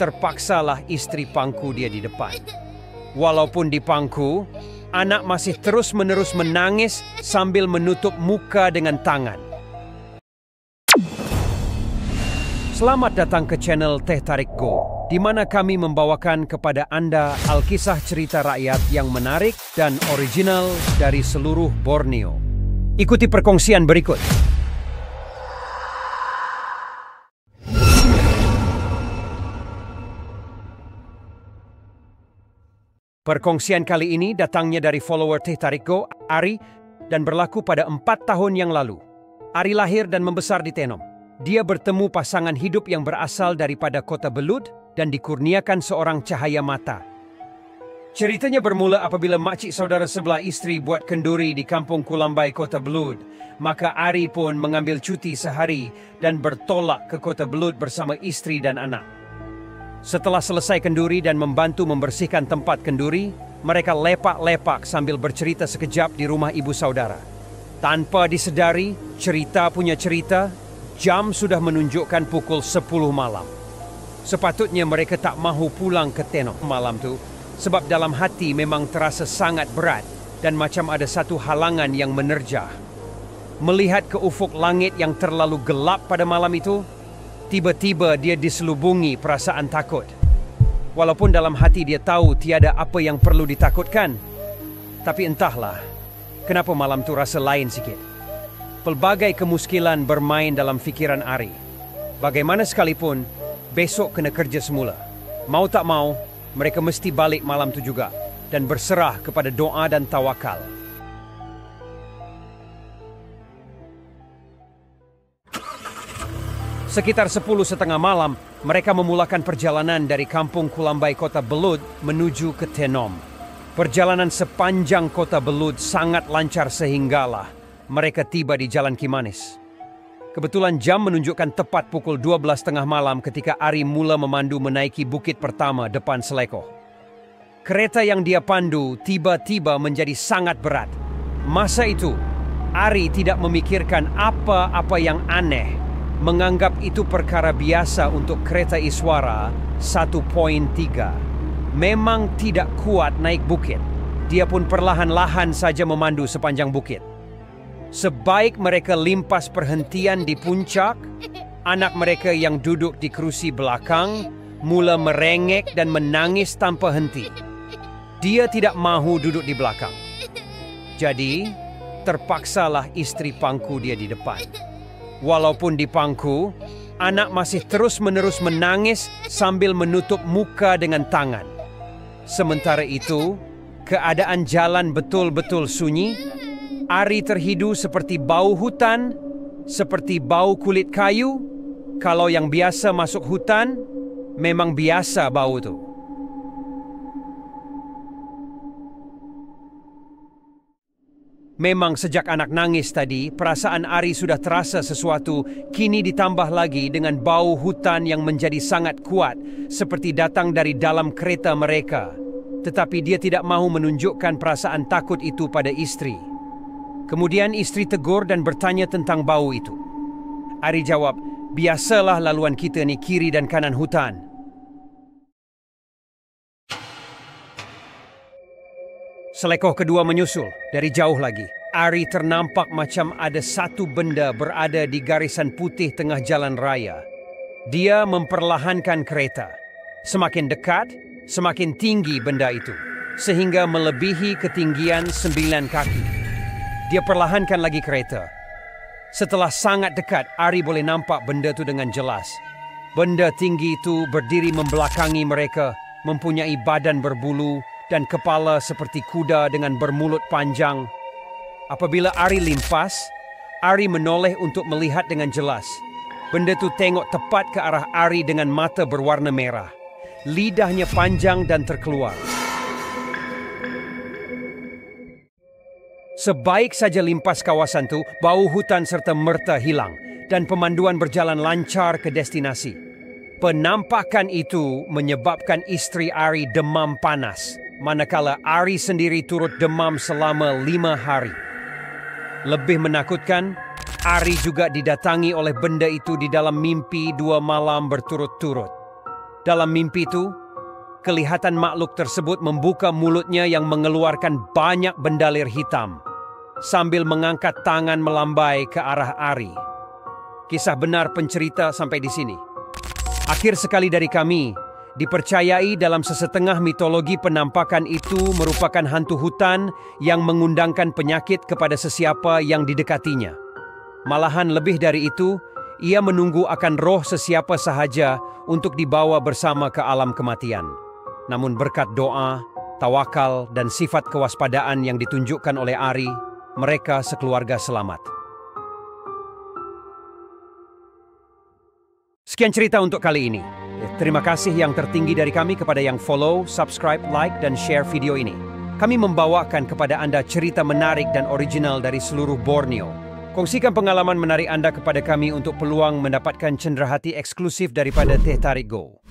terpaksalah istri pangku dia di depan. Walaupun di pangku, anak masih terus-menerus menangis sambil menutup muka dengan tangan. Selamat datang ke channel Teh Tarik Go, di mana kami membawakan kepada Anda alkisah cerita rakyat yang menarik dan original dari seluruh Borneo. Ikuti perkongsian berikut. Perkongsian kali ini datangnya dari follower Teh Tarik Go, Ari, dan berlaku pada empat tahun yang lalu. Ari lahir dan membesar di Tenom. Dia bertemu pasangan hidup yang berasal daripada kota Belud dan dikurniakan seorang cahaya mata. Ceritanya bermula apabila makcik saudara sebelah istri buat kenduri di kampung Kulambai, kota Belud. Maka Ari pun mengambil cuti sehari dan bertolak ke kota Belud bersama istri dan anak. Setelah selesai kenduri dan membantu membersihkan tempat kenduri, mereka lepak-lepak sambil bercerita sekejap di rumah ibu saudara. Tanpa disedari, cerita punya cerita, jam sudah menunjukkan pukul 10 malam. Sepatutnya mereka tak mahu pulang ke Tenok malam tu sebab dalam hati memang terasa sangat berat dan macam ada satu halangan yang menerjah. Melihat ke ufuk langit yang terlalu gelap pada malam itu, Tiba-tiba dia diselubungi perasaan takut. Walaupun dalam hati dia tahu tiada apa yang perlu ditakutkan. Tapi entahlah, kenapa malam tu rasa lain sikit. Pelbagai kemuskilan bermain dalam fikiran Ari. Bagaimana sekalipun, besok kena kerja semula. Mau tak mau, mereka mesti balik malam tu juga dan berserah kepada doa dan tawakal. Sekitar sepuluh setengah malam, mereka memulakan perjalanan dari kampung Kulambai kota Belud menuju ke Tenom. Perjalanan sepanjang kota Belud sangat lancar sehinggalah mereka tiba di Jalan Kimanis. Kebetulan jam menunjukkan tepat pukul 12 tengah malam ketika Ari mula memandu menaiki bukit pertama depan Selekoh. Kereta yang dia pandu tiba-tiba menjadi sangat berat. Masa itu, Ari tidak memikirkan apa-apa yang aneh menganggap itu perkara biasa untuk kereta Iswara 1.3. Memang tidak kuat naik bukit. Dia pun perlahan-lahan saja memandu sepanjang bukit. Sebaik mereka limpas perhentian di puncak, anak mereka yang duduk di kerusi belakang mula merengek dan menangis tanpa henti. Dia tidak mahu duduk di belakang. Jadi, terpaksalah istri pangku dia di depan. Walaupun di pangku, anak masih terus-menerus menangis sambil menutup muka dengan tangan. Sementara itu, keadaan jalan betul-betul sunyi. Ari terhidu seperti bau hutan, seperti bau kulit kayu. Kalau yang biasa masuk hutan, memang biasa bau itu. Memang sejak anak nangis tadi, perasaan Ari sudah terasa sesuatu, kini ditambah lagi dengan bau hutan yang menjadi sangat kuat, seperti datang dari dalam kereta mereka. Tetapi dia tidak mahu menunjukkan perasaan takut itu pada istri. Kemudian istri tegur dan bertanya tentang bau itu. Ari jawab, biasalah laluan kita ni kiri dan kanan hutan. Selekoh kedua menyusul dari jauh lagi. Ari ternampak macam ada satu benda berada di garisan putih tengah jalan raya. Dia memperlahankan kereta. Semakin dekat, semakin tinggi benda itu. Sehingga melebihi ketinggian sembilan kaki. Dia perlahankan lagi kereta. Setelah sangat dekat, Ari boleh nampak benda itu dengan jelas. Benda tinggi itu berdiri membelakangi mereka, mempunyai badan berbulu, dan kepala seperti kuda dengan bermulut panjang. Apabila Ari limpas, Ari menoleh untuk melihat dengan jelas. Benda itu tengok tepat ke arah Ari dengan mata berwarna merah. Lidahnya panjang dan terkeluar. Sebaik saja limpas kawasan itu, bau hutan serta merta hilang dan pemanduan berjalan lancar ke destinasi. Penampakan itu menyebabkan istri Ari demam panas manakala Ari sendiri turut demam selama lima hari. Lebih menakutkan, Ari juga didatangi oleh benda itu di dalam mimpi dua malam berturut-turut. Dalam mimpi itu, kelihatan makhluk tersebut membuka mulutnya yang mengeluarkan banyak bendalir hitam sambil mengangkat tangan melambai ke arah Ari. Kisah benar pencerita sampai di sini. Akhir sekali dari kami, dipercayai dalam sesetengah mitologi penampakan itu merupakan hantu hutan yang mengundangkan penyakit kepada sesiapa yang didekatinya. Malahan lebih dari itu, ia menunggu akan roh sesiapa sahaja untuk dibawa bersama ke alam kematian. Namun berkat doa, tawakal, dan sifat kewaspadaan yang ditunjukkan oleh Ari, mereka sekeluarga selamat. Sekian cerita untuk kali ini. Terima kasih yang tertinggi dari kami kepada yang follow, subscribe, like, dan share video ini. Kami membawakan kepada Anda cerita menarik dan original dari seluruh Borneo. Kongsikan pengalaman menarik Anda kepada kami untuk peluang mendapatkan cenderahati eksklusif daripada Teh Tarik Go.